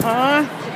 Huh?